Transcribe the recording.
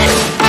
What?